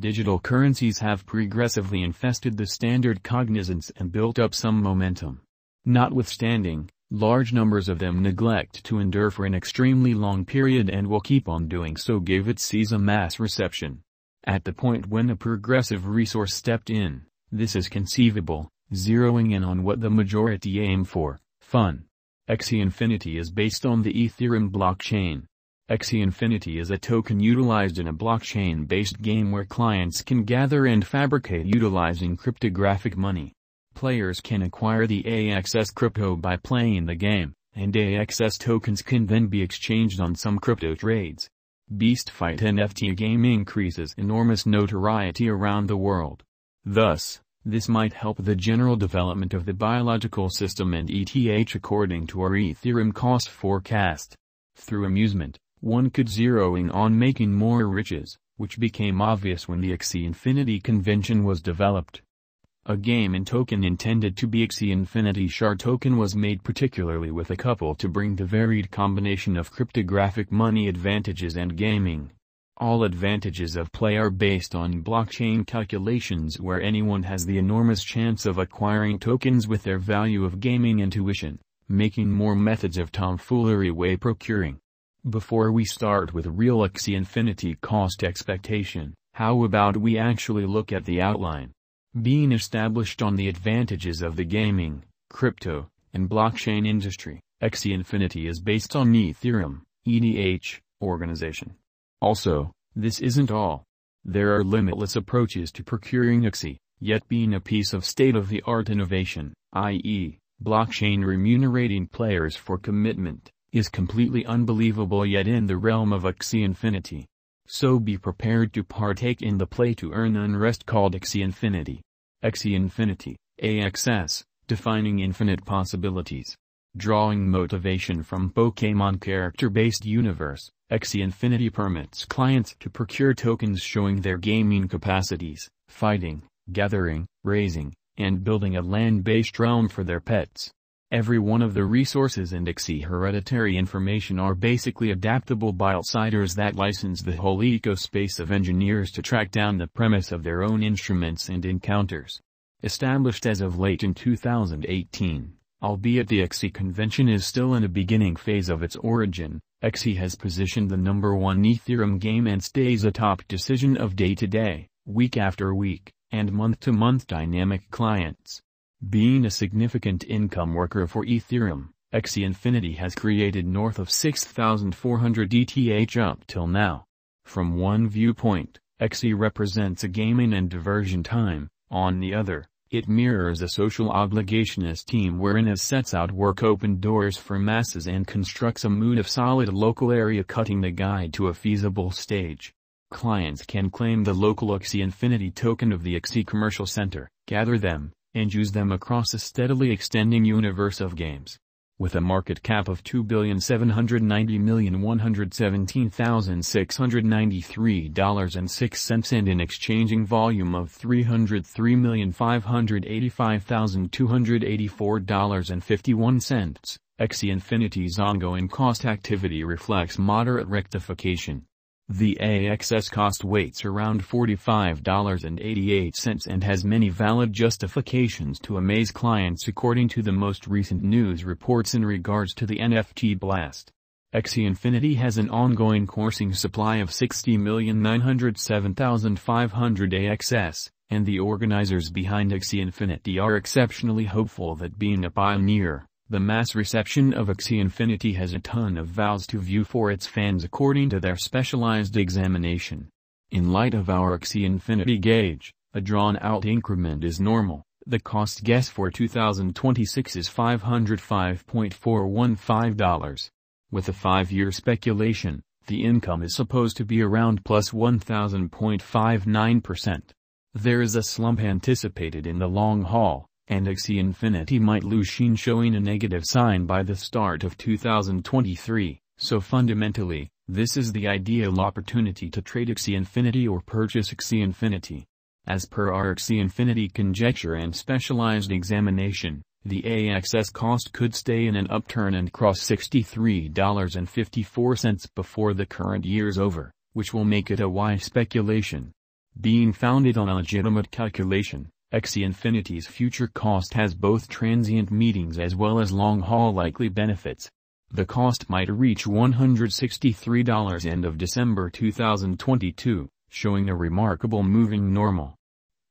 Digital currencies have progressively infested the standard cognizance and built up some momentum. Notwithstanding, large numbers of them neglect to endure for an extremely long period and will keep on doing so gave it seize a mass reception. At the point when a progressive resource stepped in, this is conceivable, zeroing in on what the majority aim for, fun. Axie Infinity is based on the Ethereum blockchain. Axie Infinity is a token utilized in a blockchain-based game where clients can gather and fabricate utilizing cryptographic money. Players can acquire the AXS crypto by playing the game, and AXS tokens can then be exchanged on some crypto trades. Beast Fight NFT game increases enormous notoriety around the world. Thus, this might help the general development of the biological system and ETH according to our Ethereum cost forecast. Through amusement, one could zero in on making more riches, which became obvious when the Axie Infinity convention was developed. A game and token intended to be Axie Infinity Shard token was made particularly with a couple to bring the varied combination of cryptographic money advantages and gaming. All advantages of play are based on blockchain calculations where anyone has the enormous chance of acquiring tokens with their value of gaming intuition, making more methods of tomfoolery way procuring. Before we start with real Axie Infinity cost expectation, how about we actually look at the outline? Being established on the advantages of the gaming, crypto, and blockchain industry, Axie Infinity is based on Ethereum, ETH, organization. Also, this isn't all. There are limitless approaches to procuring Axie, yet being a piece of state-of-the-art innovation, i.e., blockchain remunerating players for commitment, is completely unbelievable yet in the realm of Axie Infinity. So be prepared to partake in the play to earn unrest called Axie Infinity. Axie Infinity, AXS, defining infinite possibilities. Drawing motivation from Pokemon character-based universe, Axie Infinity permits clients to procure tokens showing their gaming capacities, fighting, gathering, raising, and building a land-based realm for their pets. Every one of the resources and Axie hereditary information are basically adaptable by outsiders that license the whole ecospace of engineers to track down the premise of their own instruments and encounters. Established as of late in 2018, albeit the Axie convention is still in a beginning phase of its origin, Axie has positioned the number one Ethereum game and stays a top decision of day-to-day, week after week, and month-to-month dynamic clients. Being a significant income worker for Ethereum, Axie Infinity has created north of 6,400 ETH up till now. From one viewpoint, Axie represents a gaming and diversion time, on the other, it mirrors a social obligationist team wherein it sets out work open doors for masses and constructs a mood of solid local area cutting the guide to a feasible stage. Clients can claim the local Axie Infinity token of the Axie Commercial Center, gather them, and use them across a steadily extending universe of games. With a market cap of $2,790,117,693.06 and an exchanging volume of $303,585,284.51, Axie Infinity's ongoing cost activity reflects moderate rectification. The AXS cost weights around $45.88 and has many valid justifications to amaze clients according to the most recent news reports in regards to the NFT blast. Axie Infinity has an ongoing coursing supply of 60,907,500 AXS, and the organizers behind Axie Infinity are exceptionally hopeful that being a pioneer, the mass reception of Axie Infinity has a ton of vows to view for its fans according to their specialized examination. In light of our Axie Infinity gauge, a drawn-out increment is normal. The cost guess for 2026 is $505.415. With a five-year speculation, the income is supposed to be around plus 1000.59%. There is a slump anticipated in the long haul, and Axie Infinity might lose sheen showing a negative sign by the start of 2023, so fundamentally, this is the ideal opportunity to trade Axie Infinity or purchase Axie Infinity. As per our Infinity conjecture and specialized examination, the AXS cost could stay in an upturn and cross $63.54 before the current year's over, which will make it a wise speculation. Being founded on a legitimate calculation, Axie Infinity's future cost has both transient meetings as well as long-haul likely benefits. The cost might reach $163 end of December 2022, showing a remarkable moving normal.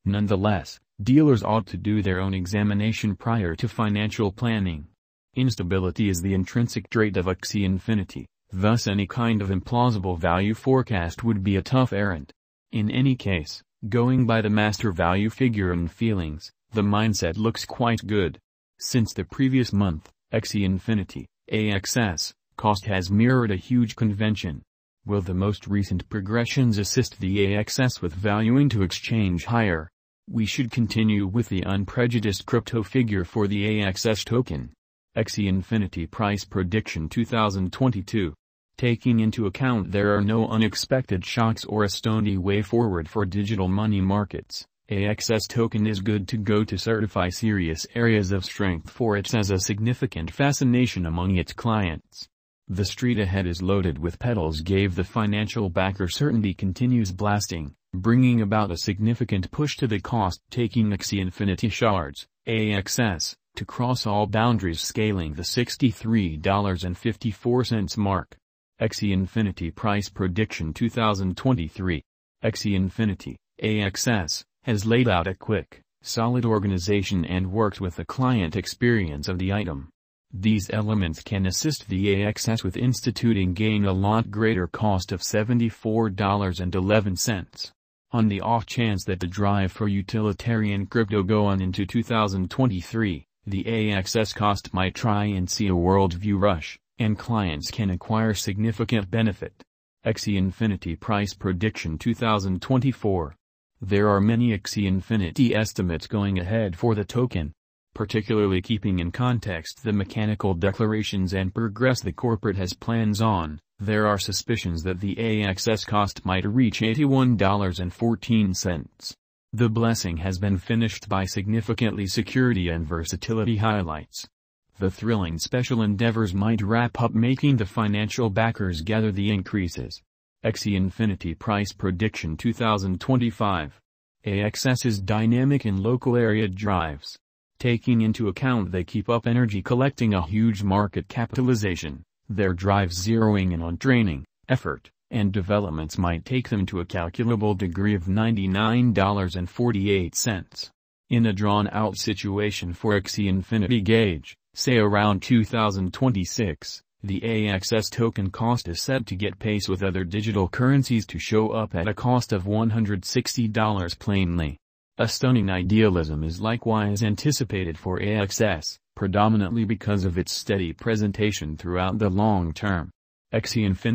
Nonetheless, dealers ought to do their own examination prior to financial planning. Instability is the intrinsic trait of Axie Infinity, thus any kind of implausible value forecast would be a tough errand. In any case, going by the master value figure and feelings, the mindset looks quite good. Since the previous month, Axie Infinity, AXS, cost has mirrored a huge convention. Will the most recent progressions assist the AXS with valuing to exchange higher? We should continue with the unprejudiced crypto figure for the AXS token. Axie Infinity Price Prediction 2022 Taking into account there are no unexpected shocks or a stony way forward for digital money markets, AXS token is good to go to certify serious areas of strength for it has a significant fascination among its clients. The street ahead is loaded with pedals gave the financial backer certainty continues blasting, bringing about a significant push to the cost taking Axie Infinity Shards, AXS, to cross all boundaries scaling the $63.54 mark. Axie Infinity Price Prediction 2023 Axie Infinity, AXS, has laid out a quick, solid organization and worked with the client experience of the item. These elements can assist the AXS with instituting gain a lot greater cost of $74.11. On the off chance that the drive for utilitarian crypto go on into 2023, the AXS cost might try and see a worldview rush and clients can acquire significant benefit. Axie Infinity Price Prediction 2024 There are many Axie Infinity estimates going ahead for the token, particularly keeping in context the mechanical declarations and progress the corporate has plans on, there are suspicions that the AXS cost might reach $81.14. The blessing has been finished by significantly security and versatility highlights. The thrilling special endeavors might wrap up making the financial backers gather the increases. Axie Infinity Price Prediction 2025 AXS's dynamic in local area drives. Taking into account they keep up energy collecting a huge market capitalization, their drives zeroing in on training, effort, and developments might take them to a calculable degree of $99.48. In a drawn-out situation for Axie Infinity Gauge, Say around 2026, the AXS token cost is set to get pace with other digital currencies to show up at a cost of $160 plainly. A stunning idealism is likewise anticipated for AXS, predominantly because of its steady presentation throughout the long term. Axie Infinity